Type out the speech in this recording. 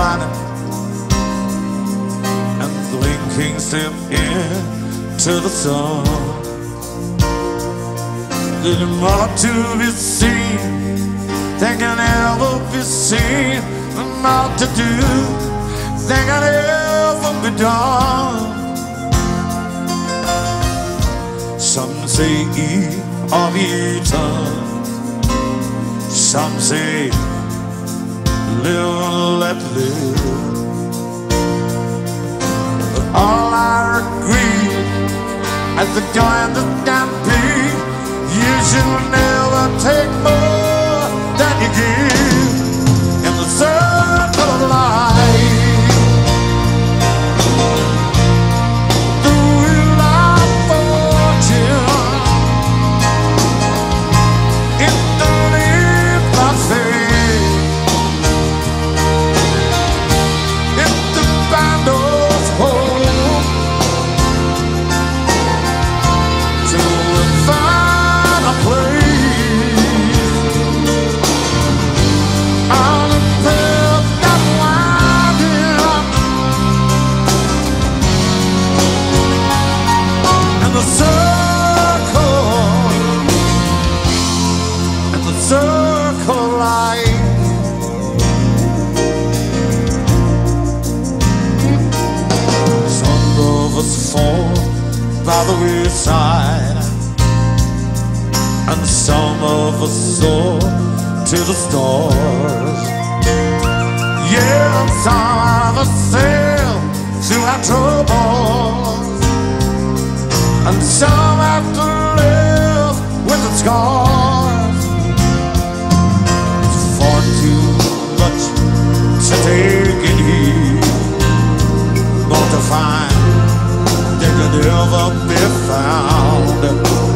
bottom and blinking step into the sun. There's more to be seen than can ever be seen, more to do than can ever be done. Some say eat of eaten, some say live, let live. But all I agree is the kind of stampede you should never take more. fall by the wayside. And some of us soar to the stars. Yeah, and some of us sail to our troubles. And some have to live with the scars. never be found.